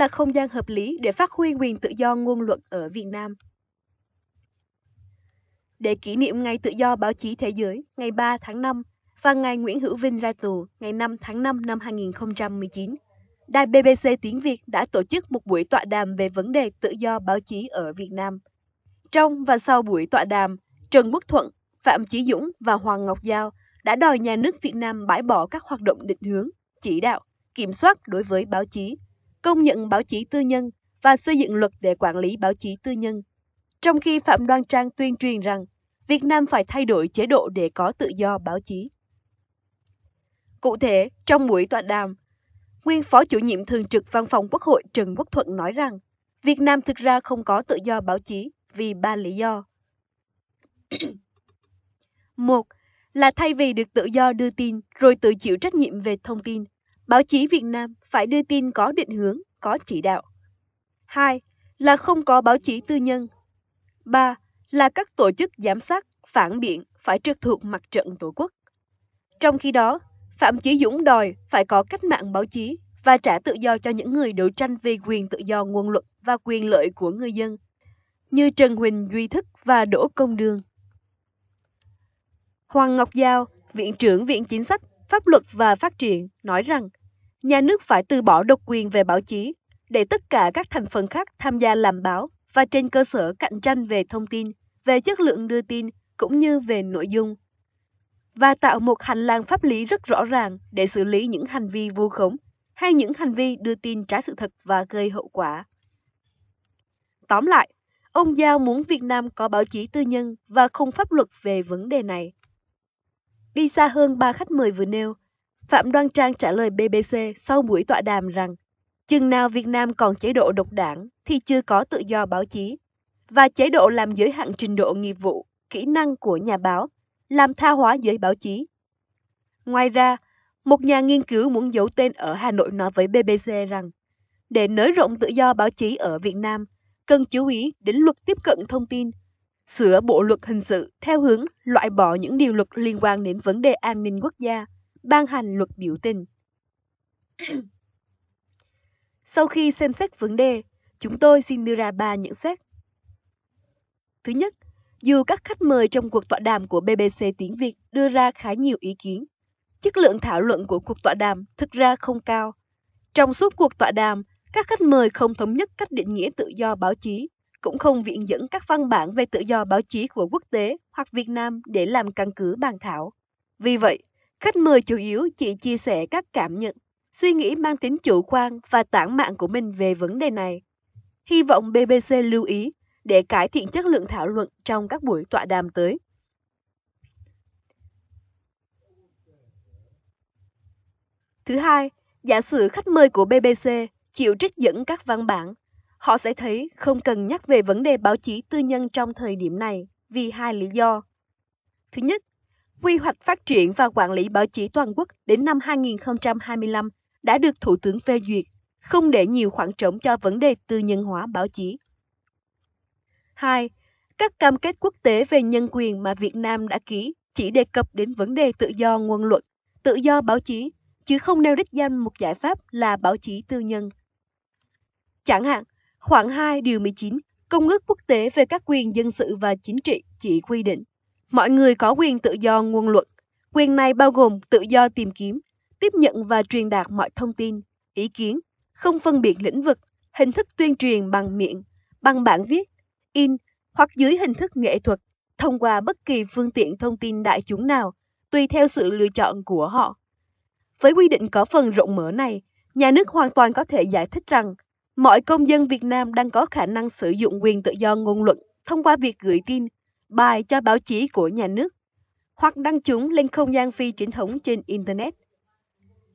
là không gian hợp lý để phát huy quyền tự do ngôn luận ở Việt Nam. Để kỷ niệm Ngày Tự do Báo chí Thế giới ngày 3 tháng 5 và ngày Nguyễn Hữu Vinh ra tù ngày 5 tháng 5 năm 2019, Đài BBC Tiếng Việt đã tổ chức một buổi tọa đàm về vấn đề tự do báo chí ở Việt Nam. Trong và sau buổi tọa đàm, Trần Quốc Thuận, Phạm Chí Dũng và Hoàng Ngọc Giao đã đòi nhà nước Việt Nam bãi bỏ các hoạt động định hướng, chỉ đạo, kiểm soát đối với báo chí, công nhận báo chí tư nhân và xây dựng luật để quản lý báo chí tư nhân. Trong khi Phạm Đoan Trang tuyên truyền rằng Việt Nam phải thay đổi chế độ để có tự do báo chí. Cụ thể, trong buổi tọa đàm, nguyên Phó chủ nhiệm thường trực Văn phòng Quốc hội Trần Quốc Thuận nói rằng Việt Nam thực ra không có tự do báo chí vì ba lý do. Một là thay vì được tự do đưa tin rồi tự chịu trách nhiệm về thông tin, báo chí Việt Nam phải đưa tin có định hướng, có chỉ đạo. Hai là không có báo chí tư nhân. Ba là các tổ chức giám sát, phản biện phải trực thuộc mặt trận Tổ quốc. Trong khi đó, Phạm Chí Dũng đòi phải có cách mạng báo chí và trả tự do cho những người đấu tranh về quyền tự do ngôn luận và quyền lợi của người dân, như Trần Huỳnh Duy Thức và Đỗ Công Đường. Hoàng Ngọc Giao, Viện trưởng Viện Chính sách, Pháp luật và Phát triển, nói rằng nhà nước phải từ bỏ độc quyền về báo chí để tất cả các thành phần khác tham gia làm báo và trên cơ sở cạnh tranh về thông tin, về chất lượng đưa tin cũng như về nội dung và tạo một hành lang pháp lý rất rõ ràng để xử lý những hành vi vu khống hay những hành vi đưa tin trái sự thật và gây hậu quả. Tóm lại, ông Giao muốn Việt Nam có báo chí tư nhân và không pháp luật về vấn đề này. Đi xa hơn ba khách mời vừa nêu, Phạm Đoan Trang trả lời BBC sau buổi tọa đàm rằng chừng nào Việt Nam còn chế độ độc đảng thì chưa có tự do báo chí và chế độ làm giới hạn trình độ nghiệp vụ, kỹ năng của nhà báo, làm tha hóa giới báo chí. Ngoài ra, một nhà nghiên cứu muốn giấu tên ở Hà Nội nói với BBC rằng để nới rộng tự do báo chí ở Việt Nam, cần chú ý đến luật tiếp cận thông tin sửa bộ luật hình sự theo hướng loại bỏ những điều luật liên quan đến vấn đề an ninh quốc gia, ban hành luật biểu tình. Sau khi xem xét vấn đề, chúng tôi xin đưa ra ba nhận xét. Thứ nhất, dù các khách mời trong cuộc tọa đàm của BBC tiếng Việt đưa ra khá nhiều ý kiến, chất lượng thảo luận của cuộc tọa đàm thực ra không cao. Trong suốt cuộc tọa đàm, các khách mời không thống nhất cách định nghĩa tự do báo chí cũng không viện dẫn các văn bản về tự do báo chí của quốc tế hoặc Việt Nam để làm căn cứ bàn thảo. Vì vậy, khách mời chủ yếu chỉ chia sẻ các cảm nhận, suy nghĩ mang tính chủ quan và tản mạn của mình về vấn đề này. Hy vọng BBC lưu ý để cải thiện chất lượng thảo luận trong các buổi tọa đàm tới. Thứ hai, giả sử khách mời của BBC chịu trích dẫn các văn bản họ sẽ thấy không cần nhắc về vấn đề báo chí tư nhân trong thời điểm này vì hai lý do. Thứ nhất, quy hoạch phát triển và quản lý báo chí toàn quốc đến năm 2025 đã được Thủ tướng phê duyệt, không để nhiều khoảng trống cho vấn đề tư nhân hóa báo chí. 2. Các cam kết quốc tế về nhân quyền mà Việt Nam đã ký chỉ đề cập đến vấn đề tự do ngôn luận, tự do báo chí, chứ không nêu đích danh một giải pháp là báo chí tư nhân. Chẳng hạn, Khoảng 2 điều 19, Công ước quốc tế về các quyền dân sự và chính trị chỉ quy định mọi người có quyền tự do ngôn luận. Quyền này bao gồm tự do tìm kiếm, tiếp nhận và truyền đạt mọi thông tin, ý kiến, không phân biệt lĩnh vực, hình thức tuyên truyền bằng miệng, bằng bản viết, in hoặc dưới hình thức nghệ thuật thông qua bất kỳ phương tiện thông tin đại chúng nào, tùy theo sự lựa chọn của họ. Với quy định có phần rộng mở này, nhà nước hoàn toàn có thể giải thích rằng Mọi công dân Việt Nam đang có khả năng sử dụng quyền tự do ngôn luận thông qua việc gửi tin, bài cho báo chí của nhà nước hoặc đăng chúng lên không gian phi chính thống trên Internet.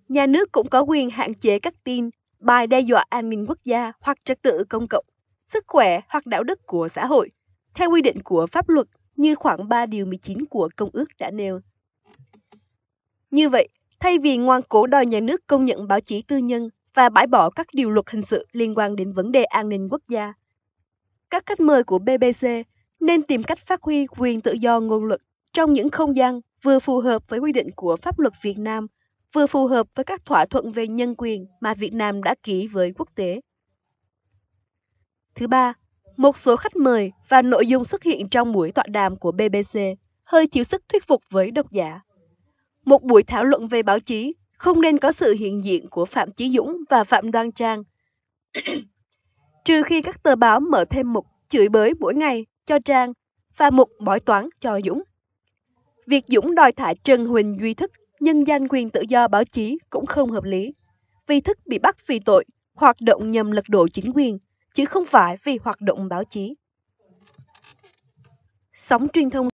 Nhà nước cũng có quyền hạn chế các tin, bài đe dọa an ninh quốc gia hoặc trật tự công cộng, sức khỏe hoặc đạo đức của xã hội, theo quy định của pháp luật như khoảng 3 điều 19 của Công ước đã nêu. Như vậy, thay vì ngoan cố đòi nhà nước công nhận báo chí tư nhân và bãi bỏ các điều luật hình sự liên quan đến vấn đề an ninh quốc gia. Các khách mời của BBC nên tìm cách phát huy quyền tự do ngôn luận trong những không gian vừa phù hợp với quy định của pháp luật Việt Nam, vừa phù hợp với các thỏa thuận về nhân quyền mà Việt Nam đã ký với quốc tế. Thứ ba, một số khách mời và nội dung xuất hiện trong buổi tọa đàm của BBC hơi thiếu sức thuyết phục với độc giả. Một buổi thảo luận về báo chí không nên có sự hiện diện của Phạm Chí Dũng và Phạm Đoan Trang. Trừ khi các tờ báo mở thêm một chửi bới mỗi ngày cho Trang và một bói toán cho Dũng. Việc Dũng đòi thả Trần Huỳnh Duy Thức nhân danh quyền tự do báo chí cũng không hợp lý. Vì Thức bị bắt vì tội hoạt động nhằm lật đổ chính quyền, chứ không phải vì hoạt động báo chí. Sóng truyền thông